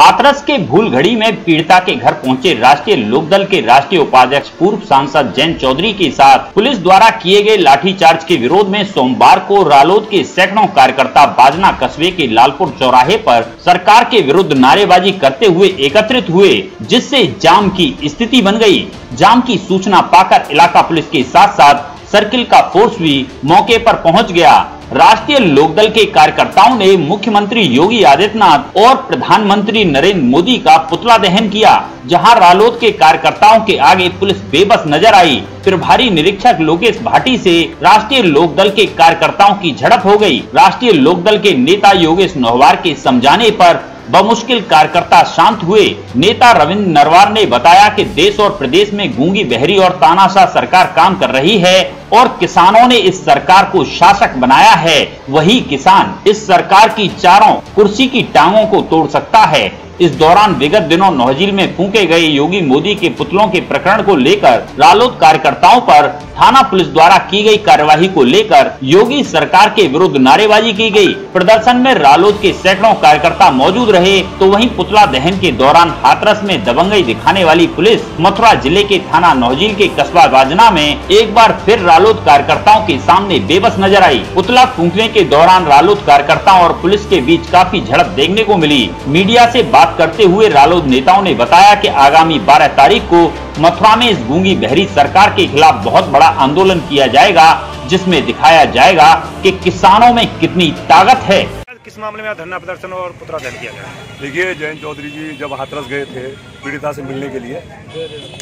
हाथरस के भूल घड़ी में पीड़िता के घर पहुँचे राष्ट्रीय लोकदल के राष्ट्रीय उपाध्यक्ष पूर्व सांसद जैन चौधरी के साथ पुलिस द्वारा किए गए लाठीचार्ज के विरोध में सोमवार को रालोद के सैकड़ों कार्यकर्ता बाजना कस्बे के लालपुर चौराहे पर सरकार के विरुद्ध नारेबाजी करते हुए एकत्रित हुए, जिससे जाम की स्थिति बन गई जाम की सूचना पाकर इलाका पुलिस के साथ साथ सर्किल का फोर्स भी मौके पर पहुँच गया। राष्ट्रीय लोकदल के कार्यकर्ताओं ने मुख्यमंत्री योगी आदित्यनाथ और प्रधानमंत्री नरेंद्र मोदी का पुतला दहन किया, जहाँ रालोद के कार्यकर्ताओं के आगे पुलिस बेबस नज़र आई। प्रभारी निरीक्षक लोकेश भाटी से राष्ट्रीय लोकदल के कार्यकर्ताओं की झड़प हो गई। राष्ट्रीय लोकदल के नेता योगेश नोहवार के समझाने पर बमुश्किल कार्यकर्ता शांत हुए। नेता रविंद्र नरवार ने बताया कि देश और प्रदेश में गूँगी बहरी और तानाशाह सरकार काम कर रही है। और किसानों ने इस सरकार को शासक बनाया है, वही किसान इस सरकार की चारों कुर्सी की टांगों को तोड़ सकता है। इस दौरान विगत दिनों नौहजील में फूके गए योगी मोदी के पुतलों के प्रकरण को लेकर रालोद कार्यकर्ताओं पर थाना पुलिस द्वारा की गई कार्यवाही को लेकर योगी सरकार के विरुद्ध नारेबाजी की गई। प्रदर्शन में रालोद के सैकड़ों कार्यकर्ता मौजूद रहे तो वहीं पुतला दहन के दौरान हाथरस में दबंगई दिखाने वाली पुलिस मथुरा ज़िले के थाना नौजील के कस्बा बाजना में एक बार फिर कार्यकर्ताओं के सामने बेबस नज़र आई। पुतला फूकने के दौरान रालोद कार्यकर्ताओं और पुलिस के बीच काफ़ी झड़प देखने को मिली। मीडिया से बात करते हुए रालोद नेताओं ने बताया कि आगामी 12 तारीख को मथुरा में इस गूँगी बहरी सरकार के खिलाफ बहुत बड़ा आंदोलन किया जाएगा जिसमें दिखाया जाएगा कि किसानों में कितनी ताकत है। किस मामले में धरना प्रदर्शन और पुतला दहन किया गया देखिए जयंत चौधरी जी जब हाथरस गए थे पीड़िता से मिलने के लिए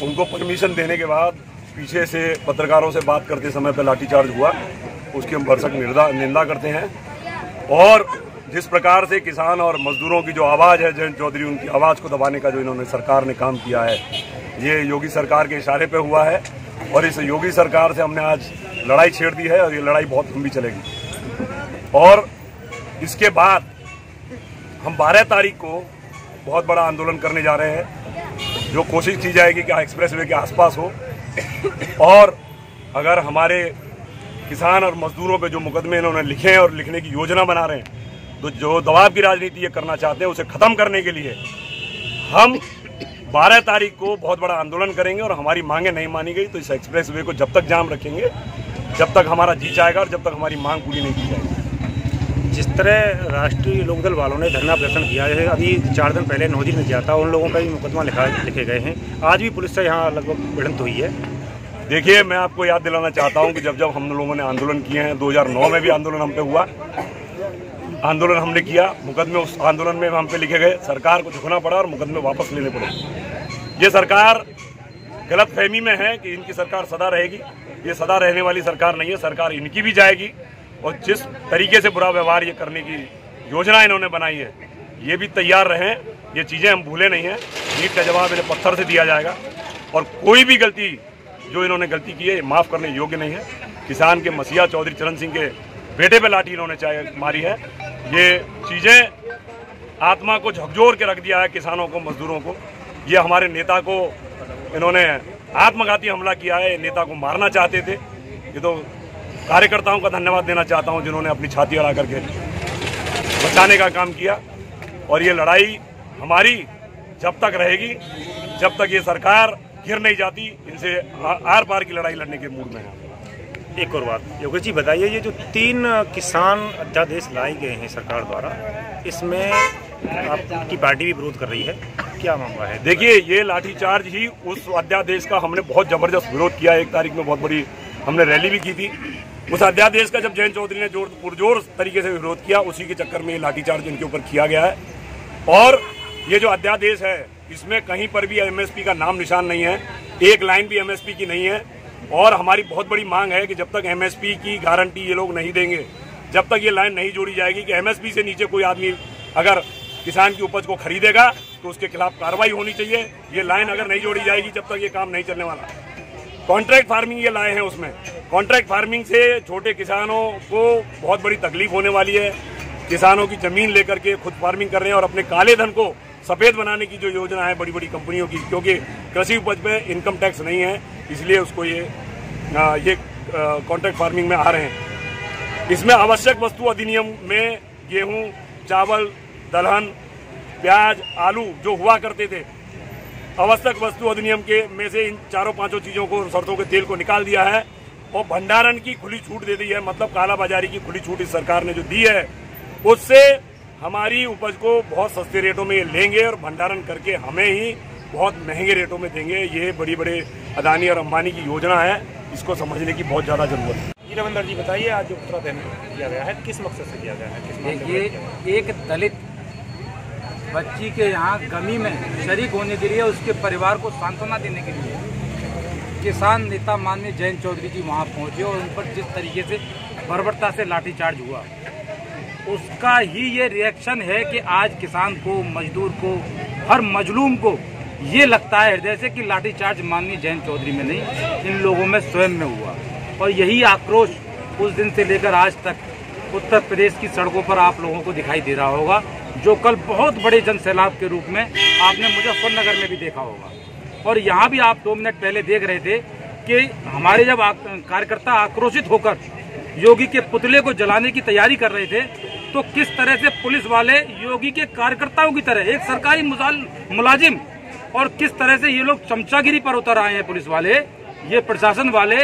उनको परमिशन देने के बाद पीछे से पत्रकारों से बात करते समय पर लाठीचार्ज हुआ। उसकी हम भरसक निंदा करते हैं। और जिस प्रकार से किसान और मजदूरों की जो आवाज़ है, जयंत चौधरी, उनकी आवाज़ को दबाने का जो इन्होंने सरकार ने काम किया है, ये योगी सरकार के इशारे पे हुआ है। और इस योगी सरकार से हमने आज लड़ाई छेड़ दी है और ये लड़ाई बहुत लंबी चलेगी। और इसके बाद हम 12 तारीख को बहुत बड़ा आंदोलन करने जा रहे हैं। जो कोशिश की जाएगी कि एक्सप्रेस वे के आसपास हो। और अगर हमारे किसान और मजदूरों पे जो मुकदमे इन्होंने लिखे हैं और लिखने की योजना बना रहे हैं तो जो दबाव की राजनीति ये करना चाहते हैं, उसे खत्म करने के लिए हम 12 तारीख को बहुत बड़ा आंदोलन करेंगे और हमारी मांगे नहीं मानी गई तो इस एक्सप्रेस वे को जब तक जाम रखेंगे, जब तक हमारा जी जाएगा और जब तक हमारी मांग पूरी नहीं की जाएगी। जिस तरह राष्ट्रीय लोकदल वालों ने धरना प्रदर्शन किया है, अभी चार दिन पहले नौजी में किया था, उन लोगों का भी मुकदमा लिखा, लिखे गए हैं। आज भी पुलिस से यहाँ लगभग भिड़ंत हुई है। देखिए, मैं आपको याद दिलाना चाहता हूँ कि जब जब हम लोगों ने आंदोलन किए हैं 2009 में भी आंदोलन हम पे हुआ। आंदोलन हमने किया, मुकदमे उस आंदोलन में हम पे लिखे गए। सरकार को झुकना पड़ा और मुकदमे वापस लेने पड़े। ये सरकार गलत फहमी में है कि इनकी सरकार सदा रहेगी। ये सदा रहने वाली सरकार नहीं है, सरकार इनकी भी जाएगी। और जिस तरीके से बुरा व्यवहार ये करने की योजना इन्होंने बनाई है, ये भी तैयार रहें। ये चीज़ें हम भूले नहीं हैं। नीट का जवाब इन्हें पत्थर से दिया जाएगा। और कोई भी गलती जो इन्होंने गलती की है, ये माफ़ करने योग्य नहीं है। किसान के मसीहा चौधरी चरण सिंह के बेटे पे लाठी इन्होंने चाहे मारी है। ये चीज़ें आत्मा को झकझोर के रख दिया है किसानों को, मजदूरों को। ये हमारे नेता को इन्होंने आत्मघाती हमला किया है नेता को मारना चाहते थे। ये तो कार्यकर्ताओं का धन्यवाद देना चाहता हूँ, जिन्होंने अपनी छाती अड़ा करके बचाने का काम किया। और ये लड़ाई हमारी जब तक रहेगी, जब तक ये सरकार गिर नहीं जाती इनसे आर पार की लड़ाई लड़ने के मूड में है। एक और बात योगेश जी बताइए ये जो तीन किसान अध्यादेश लाए गए हैं सरकार द्वारा इसमें आपकी पार्टी भी विरोध कर रही है? क्या मामला है? देखिए ये लाठीचार्ज ही उस अध्यादेश का हमने बहुत ज़बरदस्त विरोध किया एक तारीख में बहुत बड़ी हमने रैली भी की थी। उस अध्यादेश का जब जयंत चौधरी ने ज़ोर पुरजोर तरीके से विरोध किया उसी के चक्कर में ये लाठीचार्ज इनके ऊपर किया गया है। और ये जो अध्यादेश है इसमें कहीं पर भी एमएसपी का नाम निशान नहीं है, एक लाइन भी एमएसपी की नहीं है। और हमारी बहुत बड़ी मांग है कि जब तक एमएसपी की गारंटी ये लोग नहीं देंगे, जब तक ये लाइन नहीं जोड़ी जाएगी कि एमएसपी से नीचे कोई आदमी अगर किसान की उपज को खरीदेगा तो उसके खिलाफ कार्रवाई होनी चाहिए। ये लाइन अगर नहीं जोड़ी जाएगी, जब तक ये काम नहीं चलने वाला। कॉन्ट्रैक्ट फ़ार्मिंग ये लाए हैं उसमें। कॉन्ट्रैक्ट फ़ार्मिंग से छोटे किसानों को बहुत बड़ी तकलीफ़ होने वाली है। किसानों की ज़मीन लेकर के खुद फ़ार्मिंग कर रहे हैं और अपने काले धन को सफ़ेद बनाने की जो योजना है बड़ी बड़ी कंपनियों की क्योंकि कृषि उपज में इनकम टैक्स नहीं है इसलिए उसको ये आ, ये कॉन्ट्रैक्ट फ़ार्मिंग में आ रहे हैं। इसमें आवश्यक वस्तु अधिनियम में गेहूँ चावल दलहन प्याज आलू जो हुआ करते थे आवश्यक वस्तु अधिनियम के में से इन चारों पाँचों चीज़ों को सरसों के तेल को निकाल दिया है और भंडारण की खुली छूट दे दी है मतलब कालाबाजारी की खुली छूट इस सरकार ने जो दी है उससे हमारी उपज को बहुत सस्ते रेटों में लेंगे और भंडारण करके हमें ही बहुत महँगे रेटों में देंगे। ये बड़ी बड़े अदानी और अंबानी की योजना है। इसको समझने की बहुत ज़्यादा ज़रूरत है। जी रविंदर जी बताइए आज जो उत्तराखंड किया गया है किस मकसद से किया गया है? किस है? एक दलित बच्ची के यहाँ गमी में शरीक होने के लिए उसके परिवार को सांत्वना देने के लिए किसान नेता माननीय जयंत चौधरी जी वहाँ पहुँचे और उन पर जिस तरीके से बर्बरता से लाठीचार्ज हुआ। उसका ही ये रिएक्शन है कि आज किसान को, मजदूर को, हर मजलूम को ये लगता है हृदय से कि लाठीचार्ज माननीय जयंत चौधरी में नहीं, इन लोगों में स्वयं में हुआ। और यही आक्रोश उस दिन से लेकर आज तक उत्तर प्रदेश की सड़कों पर आप लोगों को दिखाई दे रहा होगा, जो कल बहुत बड़े जन सैलाब के रूप में आपने मुजफ्फरनगर में भी देखा होगा। और यहाँ भी आप दो मिनट पहले देख रहे थे कि हमारे जब कार्यकर्ता आक्रोशित होकर योगी के पुतले को जलाने की तैयारी कर रहे थे तो किस तरह से पुलिस वाले योगी के कार्यकर्ताओं की तरह, एक सरकारी मुलाजिम और किस तरह से ये लोग चमचागिरी पर उतर आए हैं पुलिस वाले, ये प्रशासन वाले,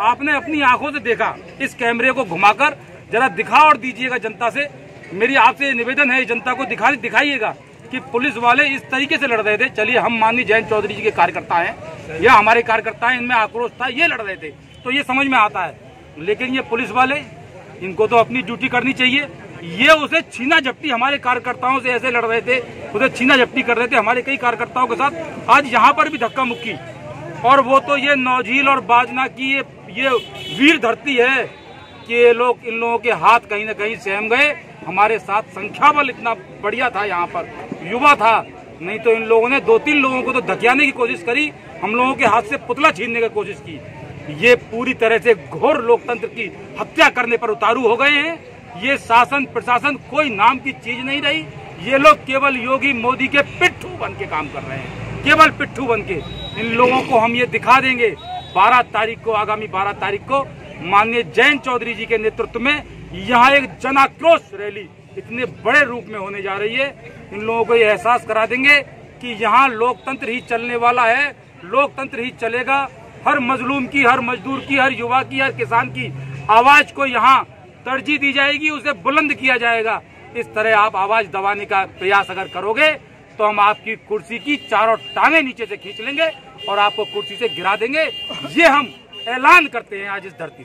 आपने अपनी आँखों से देखा इस कैमरे को घुमाकर। जरा दिखा और दीजिएगा जनता से। मेरी आपसे निवेदन है जनता को दिखा, दिखाइएगा कि पुलिस वाले इस तरीके से लड़ रहे थे। चलिए, हम माननीय जयंत चौधरी जी के कार्यकर्ता हैं। या हमारे कार्यकर्ता हैं, इनमें आक्रोश था, ये लड़ रहे थे। तो ये समझ में आता है। लेकिन ये पुलिस वाले, इनको तो अपनी ड्यूटी करनी चाहिए। ये उसे छीना झपटी हमारे कार्यकर्ताओं से ऐसे लड़ रहे थे, उसे छीना झपटी कर रहे थे हमारे कई कार्यकर्ताओं के साथ। आज यहाँ पर भी धक्का मुक्की। और वो तो ये नौझील और बाजना की ये ये वीर धरती है कि ये लोग इन लोगों के हाथ कहीं न कहीं सहम गए। हमारे साथ संख्या बल इतना बढ़िया था यहाँ पर। युवा था। नहीं तो इन लोगों ने दो तीन लोगों को तो धकियाने की कोशिश करी। हम लोगों के हाथ से पुतला छीनने की कोशिश की। ये पूरी तरह से घोर लोकतंत्र की हत्या करने पर उतारू हो गए हैं। ये शासन प्रशासन कोई नाम की चीज़ नहीं रही। ये लोग केवल योगी मोदी के पिट्ठू बन के काम कर रहे हैं। केवल पिट्ठू बन के। इन लोगों को हम ये दिखा देंगे। 12 तारीख को, आगामी 12 तारीख को, माननीय जयंत चौधरी जी के नेतृत्व में यहाँ एक जनाक्रोश रैली इतने बड़े रूप में होने जा रही है। इन लोगों को ये एहसास करा देंगे कि यहाँ लोकतंत्र ही चलने वाला है। लोकतंत्र ही चलेगा। हर मजलूम की, हर मजदूर की, हर युवा की, हर किसान की आवाज़ को यहाँ तरजीह दी जाएगी, उसे बुलंद किया जाएगा इस तरह आप आवाज़ दबाने का प्रयास अगर करोगे तो हम आपकी कुर्सी की चारों टांगे नीचे से खींच लेंगे और आपको कुर्सी से गिरा देंगे ये हम ऐलान करते हैं आज इस धरती।